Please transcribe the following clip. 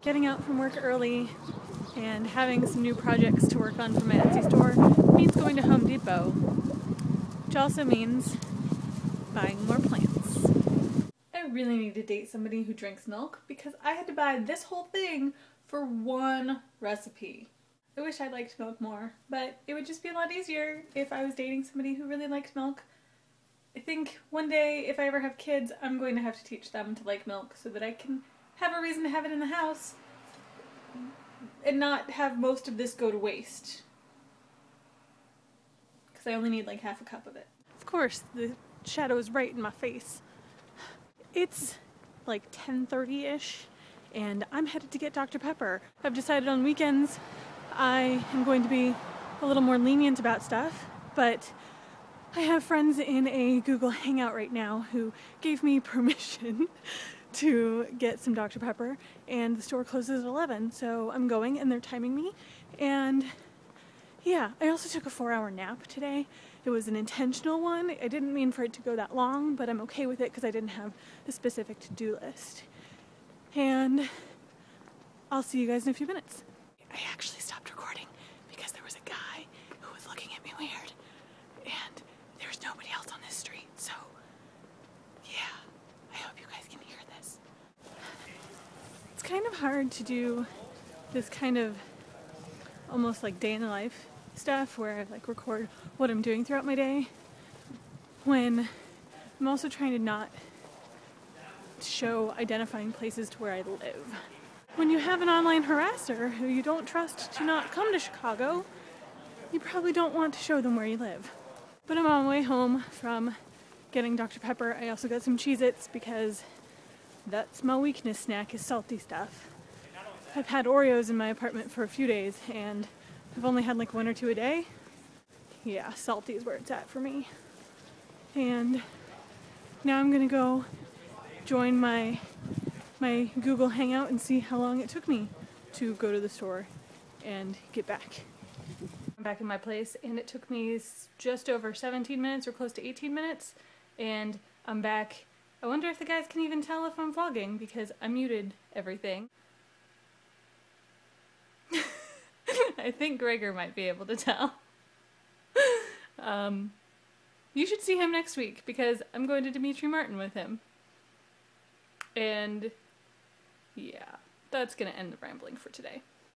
Getting out from work early and having some new projects to work on for my Etsy store means going to Home Depot, which also means buying more plants. I really need to date somebody who drinks milk because I had to buy this whole thing for one recipe. I wish I liked milk more, but it would just be a lot easier if I was dating somebody who really liked milk. I think one day, if I ever have kids, I'm going to have to teach them to like milk so that I can have a reason to have it in the house and not have most of this go to waste. Because I only need like half a cup of it. Of course, the shadow is right in my face. It's like 10.30ish and I'm headed to get Dr. Pepper. I've decided on weekends I am going to be a little more lenient about stuff, but I have friends in a Google Hangout right now who gave me permission to get some Dr. Pepper, and the store closes at 11, so I'm going and they're timing me. And yeah, I also took a four hour nap today. It was an intentional one. I didn't mean for it to go that long, but I'm okay with it because I didn't have a specific to do list. And I'll see you guys in a few minutes. I actually stopped recording because there was a guy who was looking at me weird, and there's nobody else on this street, so yeah, I hope you guys can hear this. It's kind of hard to do this kind of almost like day in the life stuff where I like record what I'm doing throughout my day when I'm also trying to not show identifying places to where I live. When you have an online harasser who you don't trust to not come to Chicago, you probably don't want to show them where you live. But I'm on my way home from getting Dr. Pepper. I also got some Cheez Its because that's my weakness snack is salty stuff. I've had Oreos in my apartment for a few days and I've only had like one or two a day. Yeah, salty is where it's at for me. And now I'm gonna go join my my Google Hangout and see how long it took me to go to the store and get back. I'm back in my place and it took me just over 17 minutes or close to 18 minutes and I'm back. I wonder if the guys can even tell if I'm vlogging because I muted everything. I think Gregor might be able to tell. um, you should see him next week because I'm going to Demetri Martin with him. And yeah, that's gonna end the rambling for today.